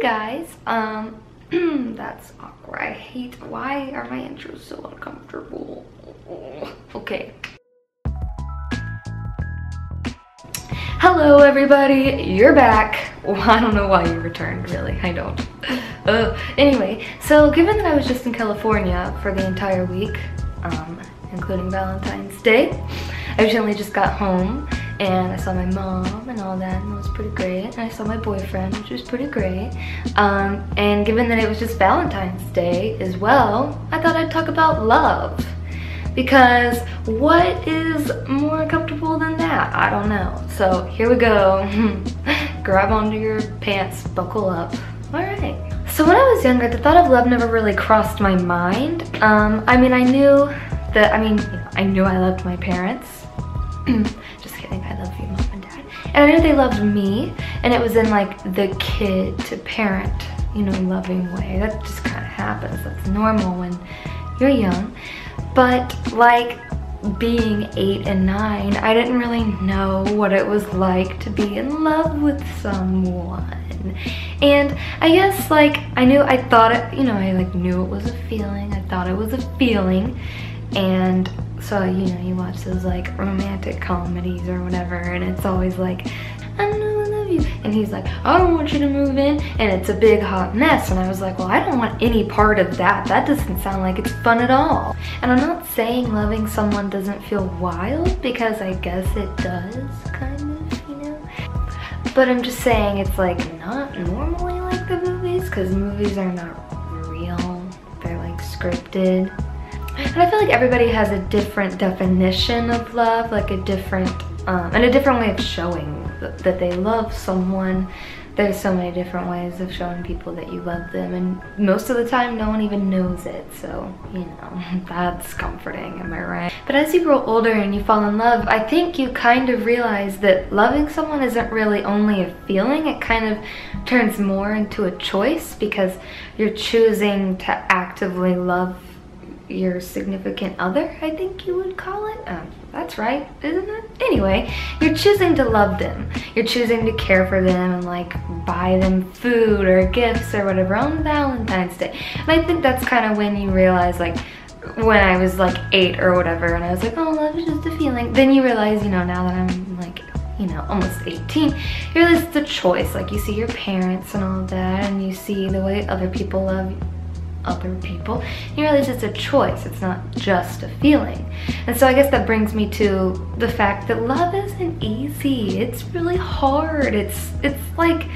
Guys, um, that's awkward. I hate, why are my intros so uncomfortable? Okay. Hello everybody, you're back. Well, I don't know why you returned, really, I don't. Uh, anyway, so given that I was just in California for the entire week, um, including Valentine's Day, I recently just got home and I saw my mom and all that and it was pretty great. And I saw my boyfriend which was pretty great. Um, and given that it was just Valentine's Day as well I thought I'd talk about love. Because what is more comfortable than that? I don't know. So here we go. Grab onto your pants buckle up. All right so when I was younger the thought of love never really crossed my mind. Um, I mean I knew that I mean I knew I loved my parents love you, mom and dad. And I knew they loved me, and it was in like the kid to parent, you know, loving way. That just kind of happens. That's normal when you're young. But like being eight and nine, I didn't really know what it was like to be in love with someone. And I guess like I knew, I thought it, you know, I like knew it was a feeling. I thought it was a feeling. And so, you know, you watch those like romantic comedies or whatever and it's always like, I know I love you. And he's like, I don't want you to move in. And it's a big hot mess. And I was like, well, I don't want any part of that. That doesn't sound like it's fun at all. And I'm not saying loving someone doesn't feel wild because I guess it does kind of, you know. But I'm just saying it's like not normally like the movies because movies are not real. They're like scripted. And I feel like everybody has a different definition of love, like a different, um, and a different way of showing that they love someone. There's so many different ways of showing people that you love them and most of the time no one even knows it so you know that's comforting am I right but as you grow older and you fall in love I think you kind of realize that loving someone isn't really only a feeling it kind of turns more into a choice because you're choosing to actively love your significant other, I think you would call it. Um, that's right, isn't it? Anyway, you're choosing to love them. You're choosing to care for them and like buy them food or gifts or whatever on Valentine's Day. And I think that's kind of when you realize like, when I was like eight or whatever and I was like, oh, love is just a feeling. Then you realize, you know, now that I'm like you know, almost 18, you realize it's a choice. Like you see your parents and all that and you see the way other people love other people, you realize it's a choice, it's not just a feeling. And so I guess that brings me to the fact that love isn't easy. It's really hard. It's it's like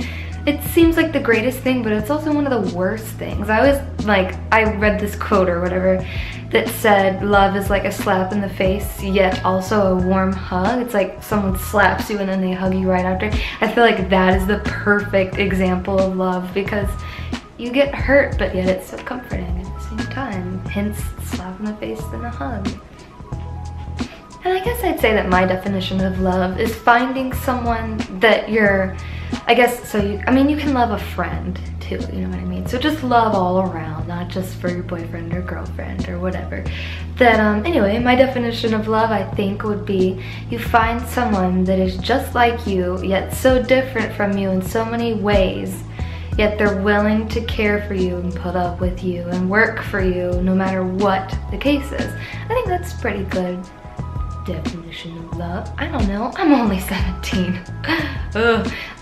it seems like the greatest thing, but it's also one of the worst things. I was like, I read this quote or whatever that said, love is like a slap in the face, yet also a warm hug. It's like someone slaps you and then they hug you right after. I feel like that is the perfect example of love because you get hurt, but yet it's so comforting at the same time. Hence, slap in the face and a hug. And I guess I'd say that my definition of love is finding someone that you're, I guess, so you, I mean, you can love a friend too, you know what I mean? So just love all around, not just for your boyfriend or girlfriend or whatever. That, um, anyway, my definition of love, I think, would be you find someone that is just like you, yet so different from you in so many ways yet they're willing to care for you and put up with you and work for you no matter what the case is. I think that's pretty good definition of love. I don't know, I'm only 17.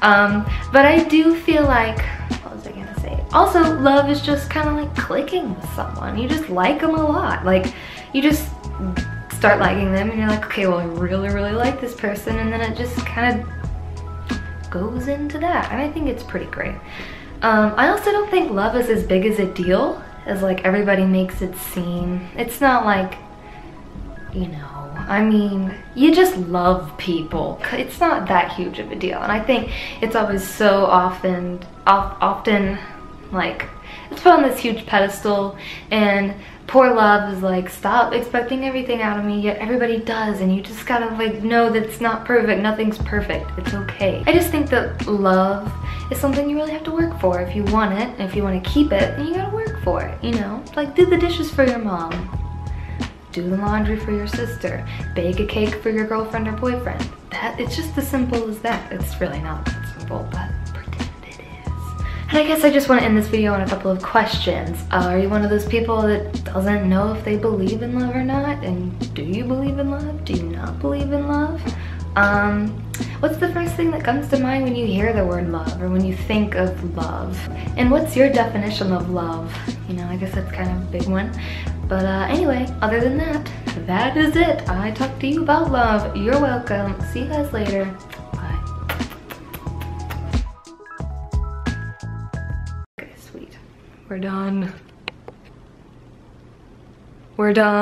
um, but I do feel like, what was I gonna say? Also, love is just kind of like clicking with someone. You just like them a lot. Like, you just start liking them and you're like, okay, well, I really, really like this person. And then it just kind of goes into that. And I think it's pretty great. Um, I also don't think love is as big as a deal as like everybody makes it seem. It's not like, you know, I mean, you just love people. It's not that huge of a deal. And I think it's always so often, often like, it's put on this huge pedestal and poor love is like, stop expecting everything out of me, yet everybody does, and you just gotta like know that it's not perfect, nothing's perfect, it's okay. I just think that love is something you really have to work for. If you want it, and if you want to keep it, then you gotta work for it, you know? Like do the dishes for your mom, do the laundry for your sister, bake a cake for your girlfriend or boyfriend. That, it's just as simple as that. It's really not that simple, but pretend it is. And I guess I just want to end this video on a couple of questions. Uh, are you one of those people that doesn't know if they believe in love or not? And do you believe in love? Do you not believe in love? Um, what's the first thing that comes to mind when you hear the word love or when you think of love? And what's your definition of love? You know, I guess that's kind of a big one. But uh, anyway, other than that, that is it. I talked to you about love. You're welcome. See you guys later. Bye. Okay, sweet. We're done. We're done.